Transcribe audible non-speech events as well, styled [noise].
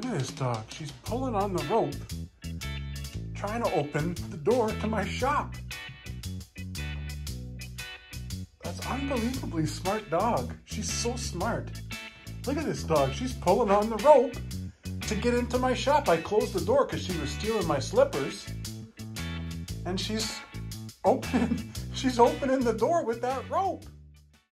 Look at this dog. She's pulling on the rope, trying to open the door to my shop. That's unbelievably smart dog. She's so smart. Look at this dog. She's pulling on the rope to get into my shop. I closed the door because she was stealing my slippers. And she's opening, [laughs] she's opening the door with that rope.